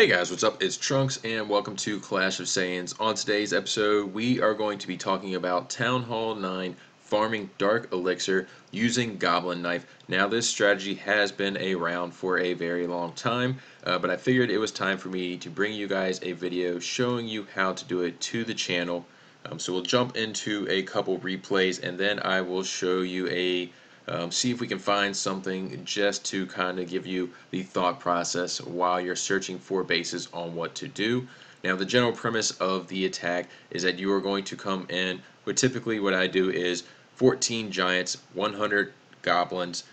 Hey guys, what's up? It's Trunks and welcome to Clash of Saiyans. On today's episode, we are going to be talking about Town Hall 9 farming Dark Elixir using Goblin Knife. Now this strategy has been around for a very long time, uh, but I figured it was time for me to bring you guys a video showing you how to do it to the channel. Um, so we'll jump into a couple replays and then I will show you a um, see if we can find something just to kind of give you the thought process while you're searching for bases on what to do. Now the general premise of the attack is that you are going to come in but typically what I do is 14 giants, 100 goblins,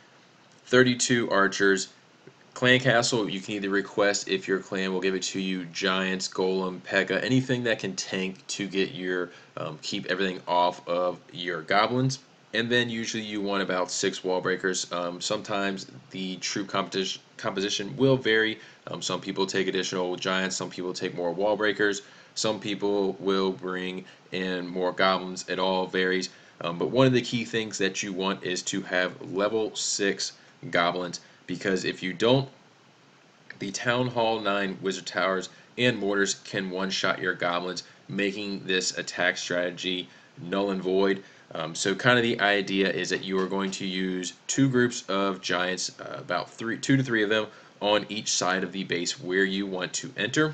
32 archers, Clan Castle, you can either request if your clan will give it to you, Giants, Golem, Pekka, anything that can tank to get your, um, keep everything off of your Goblins and then usually you want about six wall breakers. Um, sometimes the troop competition composition will vary. Um, some people take additional giants, some people take more wall breakers, some people will bring in more goblins. It all varies. Um, but one of the key things that you want is to have level six goblins because if you don't, the Town Hall 9 Wizard Towers and Mortars can one-shot your goblins, making this attack strategy null and void. Um, so kind of the idea is that you are going to use two groups of giants, uh, about three, two to three of them, on each side of the base where you want to enter.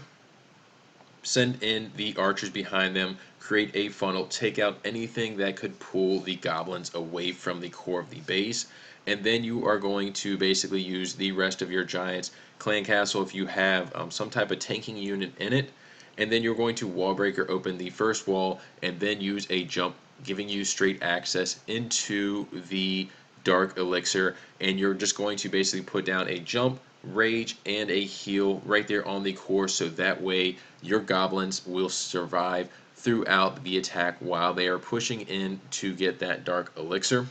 Send in the archers behind them, create a funnel, take out anything that could pull the goblins away from the core of the base, and then you are going to basically use the rest of your giants, clan castle if you have um, some type of tanking unit in it, and then you're going to wall breaker open the first wall and then use a jump giving you straight access into the dark elixir and you're just going to basically put down a jump rage and a heal right there on the core so that way your goblins will survive throughout the attack while they are pushing in to get that dark elixir.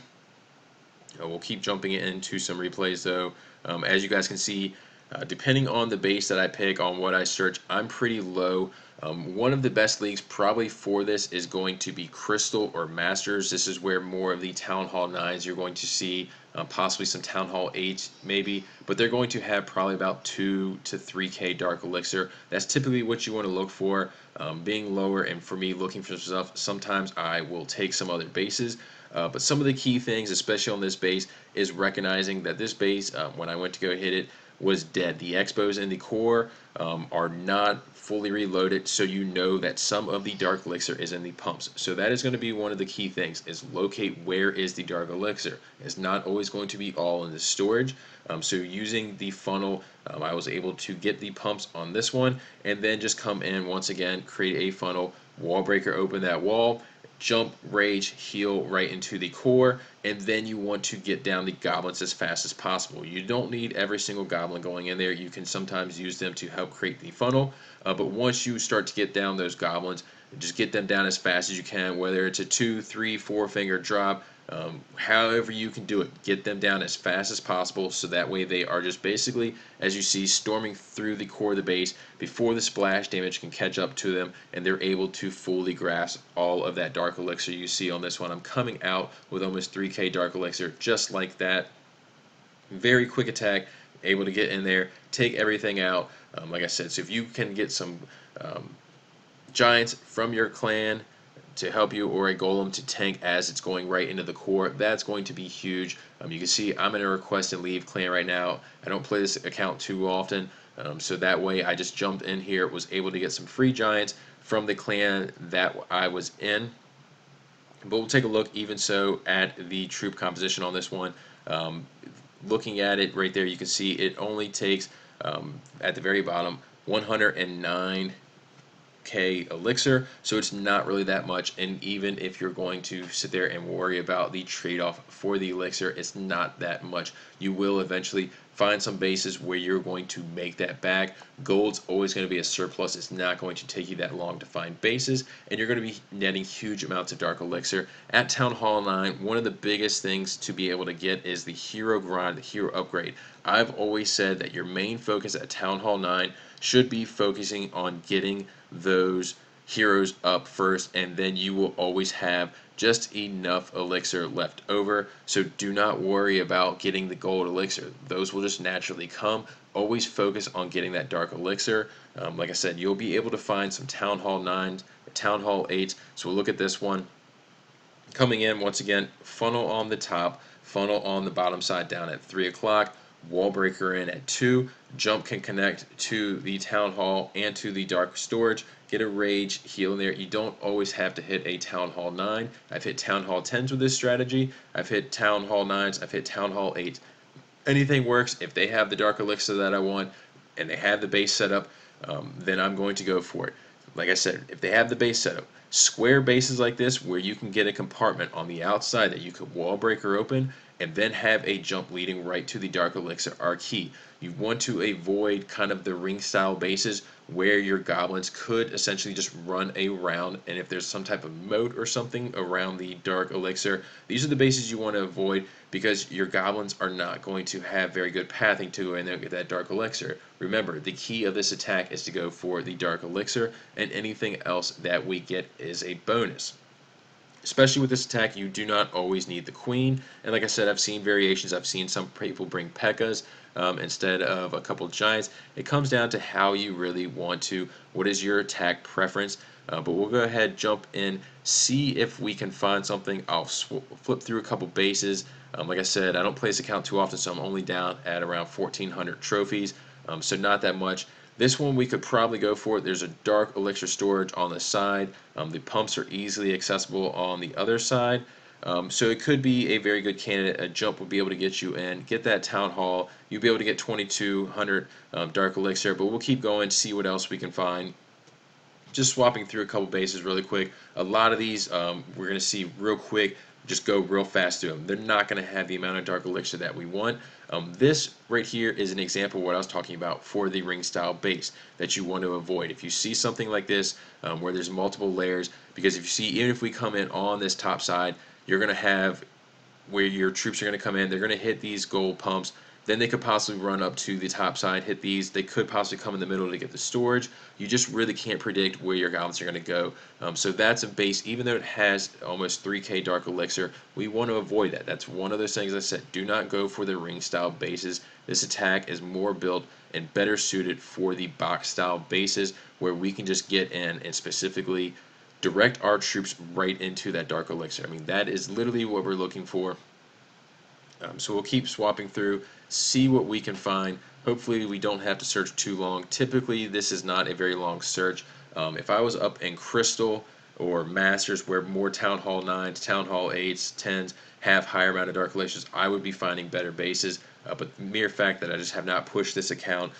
Uh, we'll keep jumping into some replays though. Um, as you guys can see uh, depending on the base that I pick, on what I search, I'm pretty low. Um, one of the best leagues probably for this is going to be Crystal or Masters. This is where more of the Town Hall 9s you're going to see, uh, possibly some Town Hall 8 maybe, but they're going to have probably about 2 to 3k Dark Elixir. That's typically what you want to look for. Um, being lower and for me looking for stuff, sometimes I will take some other bases. Uh, but some of the key things, especially on this base, is recognizing that this base, um, when I went to go hit it, was dead. The X-Bows in the core um, are not fully reloaded, so you know that some of the dark elixir is in the pumps. So that is going to be one of the key things, is locate where is the dark elixir. It's not always going to be all in the storage. Um, so using the funnel, um, I was able to get the pumps on this one, and then just come in once again, create a funnel, wall breaker, open that wall, jump, rage, heal right into the core, and then you want to get down the goblins as fast as possible. You don't need every single goblin going in there. You can sometimes use them to help create the funnel, uh, but once you start to get down those goblins, just get them down as fast as you can, whether it's a two, three, four finger drop, um, however you can do it, get them down as fast as possible so that way they are just basically, as you see, storming through the core of the base before the splash damage can catch up to them and they're able to fully grasp all of that Dark Elixir you see on this one. I'm coming out with almost 3k Dark Elixir just like that. Very quick attack, able to get in there, take everything out. Um, like I said, so if you can get some um, giants from your clan to help you or a golem to tank as it's going right into the core. That's going to be huge. Um, you can see I'm in a request and leave clan right now. I don't play this account too often, um, so that way I just jumped in here, was able to get some free giants from the clan that I was in. But we'll take a look even so at the troop composition on this one. Um, looking at it right there, you can see it only takes, um, at the very bottom, 109 K elixir, so it's not really that much. And even if you're going to sit there and worry about the trade-off for the elixir, it's not that much. You will eventually find some bases where you're going to make that back. Gold's always going to be a surplus. It's not going to take you that long to find bases, and you're going to be netting huge amounts of Dark Elixir. At Town Hall 9, one of the biggest things to be able to get is the Hero Grind, the Hero Upgrade. I've always said that your main focus at Town Hall 9 should be focusing on getting those heroes up first and then you will always have just enough elixir left over. So do not worry about getting the gold elixir. Those will just naturally come. Always focus on getting that dark elixir. Um, like I said, you'll be able to find some Town Hall 9s, Town Hall 8s. So we'll look at this one. Coming in, once again, funnel on the top, funnel on the bottom side down at 3 o'clock wall breaker in at 2. Jump can connect to the town hall and to the dark storage. Get a rage heal in there. You don't always have to hit a town hall 9. I've hit town hall 10s with this strategy. I've hit town hall 9s. I've hit town hall 8. Anything works. If they have the dark elixir that I want and they have the base set up, um, then I'm going to go for it. Like I said, if they have the base setup, square bases like this where you can get a compartment on the outside that you could wall breaker open and then have a jump leading right to the Dark Elixir are key. You want to avoid kind of the ring style bases where your goblins could essentially just run around and if there's some type of moat or something around the Dark Elixir, these are the bases you want to avoid because your goblins are not going to have very good pathing to and get that Dark Elixir. Remember, the key of this attack is to go for the Dark Elixir and anything else that we get is a bonus. Especially with this attack, you do not always need the queen. And like I said, I've seen variations. I've seen some people bring P.E.K.K.A.s um, instead of a couple giants. It comes down to how you really want to. What is your attack preference? Uh, but we'll go ahead, jump in, see if we can find something. I'll flip through a couple bases. Um, like I said, I don't play this account too often, so I'm only down at around 1,400 trophies, um, so not that much. This one we could probably go for. There's a dark elixir storage on the side. Um, the pumps are easily accessible on the other side. Um, so it could be a very good candidate. A jump would be able to get you in, get that town hall. You'd be able to get 2200 um, dark elixir, but we'll keep going, see what else we can find. Just swapping through a couple bases really quick. A lot of these um, we're going to see real quick just go real fast through them. They're not going to have the amount of Dark Elixir that we want. Um, this right here is an example of what I was talking about for the ring style base that you want to avoid. If you see something like this um, where there's multiple layers, because if you see, even if we come in on this top side, you're going to have where your troops are going to come in, they're going to hit these gold pumps, then they could possibly run up to the top side, hit these. They could possibly come in the middle to get the storage. You just really can't predict where your goblins are going to go. Um, so that's a base, even though it has almost 3k Dark Elixir, we want to avoid that. That's one of those things I said. Do not go for the ring style bases. This attack is more built and better suited for the box style bases where we can just get in and specifically direct our troops right into that Dark Elixir. I mean, that is literally what we're looking for. Um, so we'll keep swapping through, see what we can find. Hopefully we don't have to search too long. Typically this is not a very long search. Um, if I was up in Crystal or Masters where more Town Hall 9s, Town Hall 8s, 10s have higher amount of Dark Elixirs, I would be finding better bases. Uh, but the mere fact that I just have not pushed this account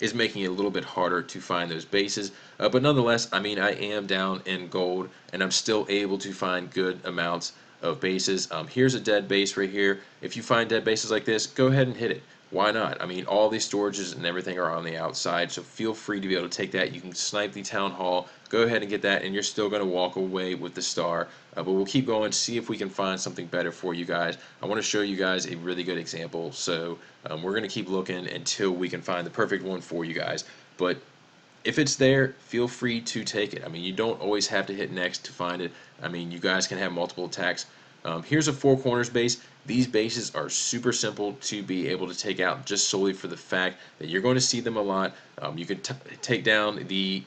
is making it a little bit harder to find those bases. Uh, but nonetheless, I mean, I am down in gold, and I'm still able to find good amounts of bases. Um, here's a dead base right here. If you find dead bases like this, go ahead and hit it. Why not? I mean, all these storages and everything are on the outside, so feel free to be able to take that. You can snipe the town hall, go ahead and get that, and you're still going to walk away with the star. Uh, but we'll keep going, see if we can find something better for you guys. I want to show you guys a really good example, so um, we're going to keep looking until we can find the perfect one for you guys. But if it's there, feel free to take it. I mean, you don't always have to hit next to find it. I mean, you guys can have multiple attacks. Um, here's a four corners base. These bases are super simple to be able to take out just solely for the fact that you're going to see them a lot. Um, you can take down the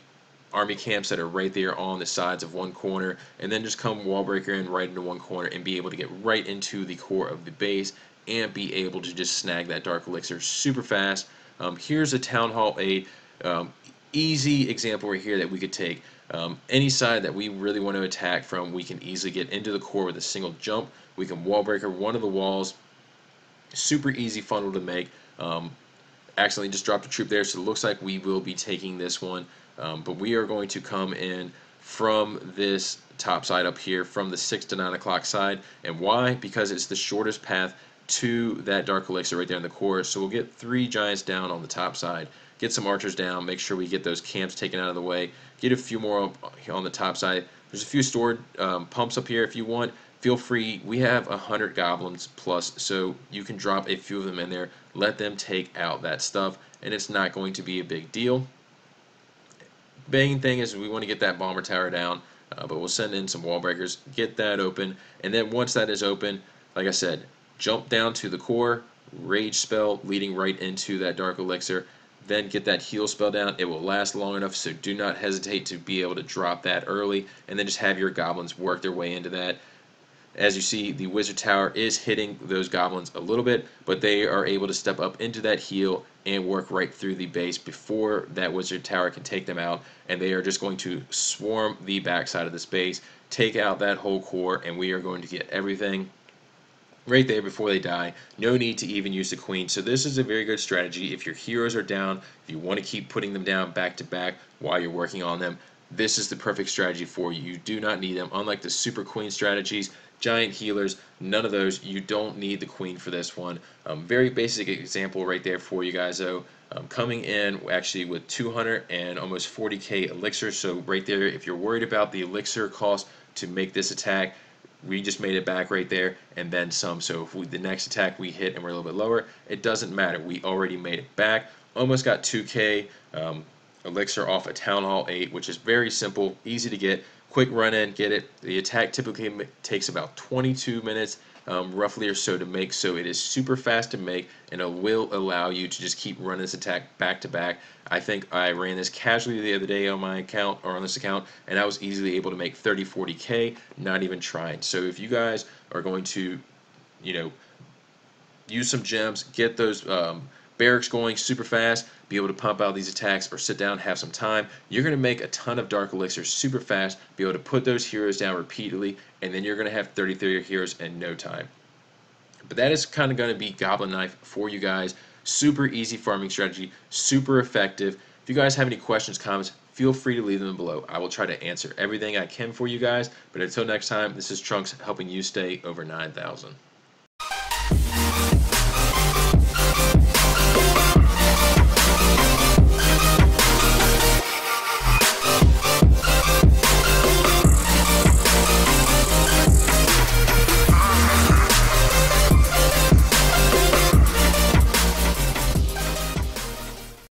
army camps that are right there on the sides of one corner and then just come wall breaker in right into one corner and be able to get right into the core of the base and be able to just snag that dark elixir super fast. Um, here's a town hall 8 um, easy example right here that we could take. Um, any side that we really want to attack from, we can easily get into the core with a single jump. We can wall breaker one of the walls. Super easy funnel to make. Um, accidentally just dropped a troop there, so it looks like we will be taking this one. Um, but we are going to come in from this top side up here, from the 6 to 9 o'clock side. And why? Because it's the shortest path to that Dark Elixir right there in the core. So we'll get three Giants down on the top side get some archers down, make sure we get those camps taken out of the way, get a few more on the top side. There's a few stored um, pumps up here if you want. Feel free. We have a hundred goblins plus, so you can drop a few of them in there. Let them take out that stuff, and it's not going to be a big deal. Main thing is we want to get that bomber tower down. uh, but we'll send in some wall breakers, get that open, and then once that is open, like I said, jump down to the core, rage spell leading right into that dark elixir, then get that heal spell down. It will last long enough, so do not hesitate to be able to drop that early, and then just have your goblins work their way into that. As you see, the Wizard Tower is hitting those goblins a little bit, but they are able to step up into that heal and work right through the base before that Wizard Tower can take them out. And they are just going to swarm the backside of this base, take out that whole core, and we are going to get everything right there before they die. No need to even use the queen. So this is a very good strategy. If your heroes are down, if you want to keep putting them down back to back while you're working on them, this is the perfect strategy for you. You do not need them. Unlike the super queen strategies, giant healers, none of those. You don't need the queen for this one. Um, very basic example right there for you guys though. Um, coming in actually with 200 and almost 40k elixir. So right there, if you're worried about the elixir cost to make this attack, we just made it back right there and then some. So if we, the next attack we hit and we're a little bit lower, it doesn't matter. We already made it back. Almost got 2k um, elixir off a Town Hall 8, which is very simple, easy to get quick run in, get it. The attack typically takes about 22 minutes, um, roughly or so, to make. So it is super fast to make, and it will allow you to just keep running this attack back to back. I think I ran this casually the other day on my account or on this account, and I was easily able to make 30, 40k, not even trying. So if you guys are going to, you know, use some gems, get those um, barracks going super fast, be able to pump out these attacks or sit down, have some time. You're going to make a ton of Dark Elixirs super fast, be able to put those heroes down repeatedly, and then you're going to have 30 30 heroes in no time. But that is kind of going to be Goblin Knife for you guys. Super easy farming strategy, super effective. If you guys have any questions, comments, feel free to leave them below. I will try to answer everything I can for you guys. But until next time, this is Trunks helping you stay over 9,000.